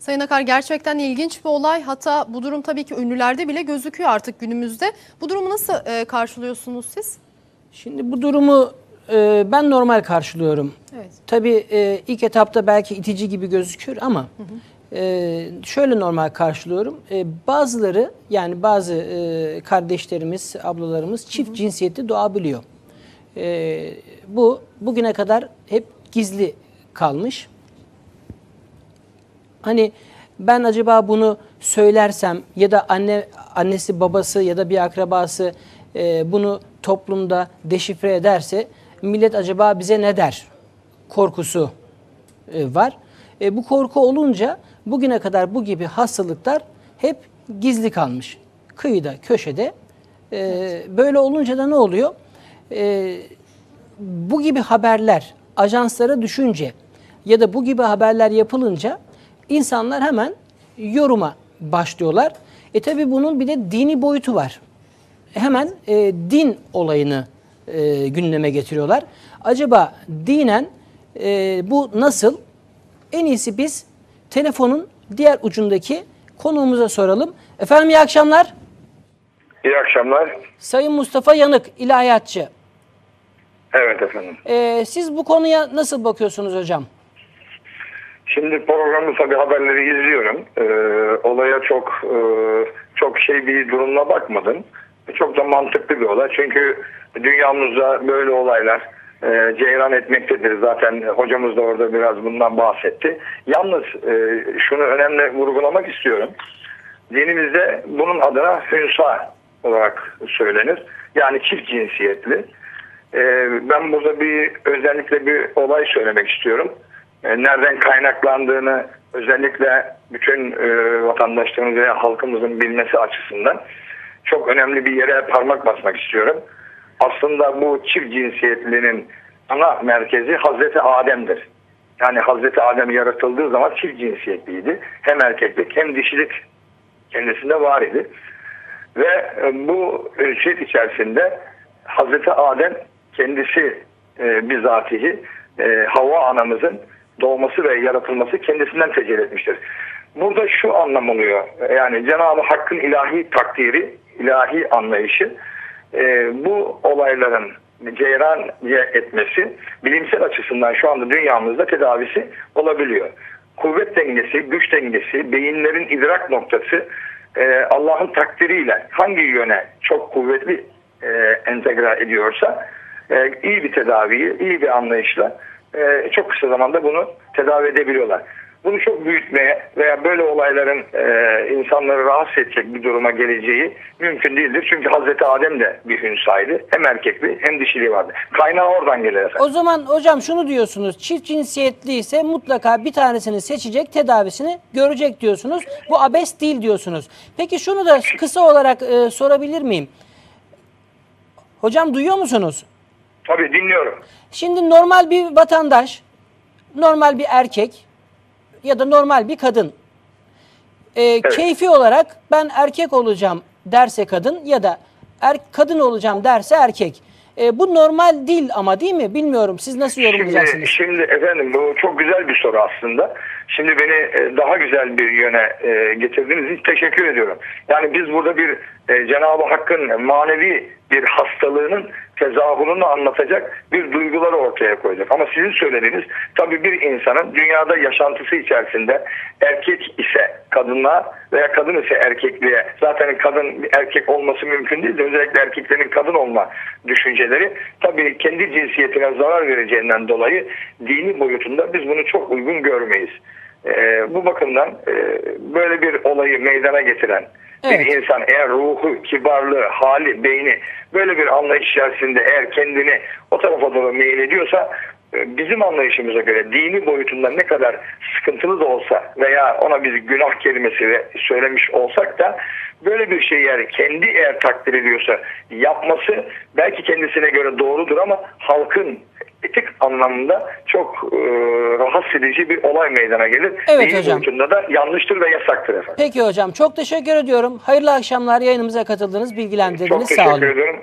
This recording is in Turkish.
Sayın Akar gerçekten ilginç bir olay. Hatta bu durum tabii ki ünlülerde bile gözüküyor artık günümüzde. Bu durumu nasıl e, karşılıyorsunuz siz? Şimdi bu durumu e, ben normal karşılıyorum. Evet. Tabii e, ilk etapta belki itici gibi gözükür ama e, şöyle normal karşılıyorum. E, bazıları yani bazı e, kardeşlerimiz, ablalarımız çift cinsiyetli doğabiliyor. E, bu bugüne kadar hep gizli kalmış. Hani ben acaba bunu söylersem ya da anne annesi babası ya da bir akrabası e, bunu toplumda deşifre ederse millet acaba bize ne der korkusu e, var. E, bu korku olunca bugüne kadar bu gibi hastalıklar hep gizli kalmış. Kıyıda, köşede. E, Böyle olunca da ne oluyor? E, bu gibi haberler ajanslara düşünce ya da bu gibi haberler yapılınca insanlar hemen yoruma başlıyorlar. E tabi bunun bir de dini boyutu var. Hemen e, din olayını e, gündeme getiriyorlar. Acaba dinen e, bu nasıl? En iyisi biz telefonun diğer ucundaki konuğumuza soralım. Efendim iyi akşamlar. İyi akşamlar. Sayın Mustafa Yanık, ilahiyatçı. Evet efendim. E, siz bu konuya nasıl bakıyorsunuz hocam? Şimdi programı tabii haberleri izliyorum. Ee, olaya çok e, çok şey bir durumla bakmadım. Çok da mantıklı bir olay. Çünkü dünyamızda böyle olaylar e, ceyran etmektedir. Zaten hocamız da orada biraz bundan bahsetti. Yalnız e, şunu önemli vurgulamak istiyorum. Dinimizde bunun adına hünsa olarak söylenir. Yani çift cinsiyetli. Ee, ben burada bir özellikle bir olay söylemek istiyorum. Ee, nereden kaynaklandığını özellikle bütün e, vatandaşlarımız ve halkımızın bilmesi açısından çok önemli bir yere parmak basmak istiyorum. Aslında bu çift cinsiyetlinin ana merkezi Hazreti Adem'dir. Yani Hazreti Adem yaratıldığı zaman çift cinsiyetliydi. Hem erkeklik hem dişilik kendisinde var idi. Ve e, bu ülket içerisinde Hazreti Adem kendisi e, bizatihi e, Havva anamızın doğması ve yaratılması kendisinden tecelli etmiştir. Burada şu anlam oluyor. Yani Cenab-ı Hakk'ın ilahi takdiri, ilahi anlayışı e, bu olayların ceyran etmesi bilimsel açısından şu anda dünyamızda tedavisi olabiliyor. Kuvvet dengesi, güç dengesi, beyinlerin idrak noktası e, Allah'ın takdiriyle hangi yöne çok kuvvetli e, entegre ediyorsa e, iyi bir tedaviyi, iyi bir anlayışla e, çok kısa zamanda bunu tedavi edebiliyorlar. Bunu çok büyütmeye veya böyle olayların e, insanları rahatsız edecek bir duruma geleceği mümkün değildir. Çünkü Hazreti Adem de bir hünsaydı. Hem erkekli hem dişiliği vardı. Kaynağı oradan gelir efendim. O zaman hocam şunu diyorsunuz. Çift cinsiyetli ise mutlaka bir tanesini seçecek, tedavisini görecek diyorsunuz. Bu abes değil diyorsunuz. Peki şunu da kısa olarak e, sorabilir miyim? Hocam duyuyor musunuz? Tabii dinliyorum. Şimdi normal bir vatandaş, normal bir erkek ya da normal bir kadın e, keyfi olarak ben erkek olacağım derse kadın ya da er, kadın olacağım derse erkek. E, bu normal değil ama değil mi? Bilmiyorum. Siz nasıl Şimdi, yorumlayacaksınız? şimdi efendim bu çok güzel bir soru aslında. Şimdi beni e, daha güzel bir yöne e, getirdiğiniz için teşekkür ediyorum. Yani biz burada bir e, Cenab-ı Hakk'ın manevi bir hastalığının tezahürünü anlatacak bir duyguları ortaya koyacak. Ama sizin söylediğiniz tabii bir insanın dünyada yaşantısı içerisinde erkek ise kadınlığa veya kadın ise erkekliğe zaten kadın erkek olması mümkün değil de özellikle erkeklerin kadın olma düşünceleri tabii kendi cinsiyetine zarar vereceğinden dolayı dini boyutunda biz bunu çok uygun görmeyiz. Ee, bu bakımdan e, böyle bir olayı meydana getiren Evet. bir insan eğer ruhu, kibarlığı, hali, beyni böyle bir anlayış içerisinde eğer kendini o tarafa doğru meyil ediyorsa e, bizim anlayışımıza göre dini boyutundan ne kadar sıkıntılı da olsa veya ona biz günah kelimesi söylemiş olsak da böyle bir şeyi eğer kendi eğer takdir ediyorsa yapması belki kendisine göre doğrudur ama halkın etik anlamında çok e, rahatsız edici bir olay meydana gelir. Evet Dini hocam. boyutunda da yanlıştır ve yasaktır efendim. Peki hocam çok teşekkür ediyorum. Hayırlı akşamlar yayınımıza katıldınız, Çok bilgilendirdiniz. Sağ teşekkür olun. ederim.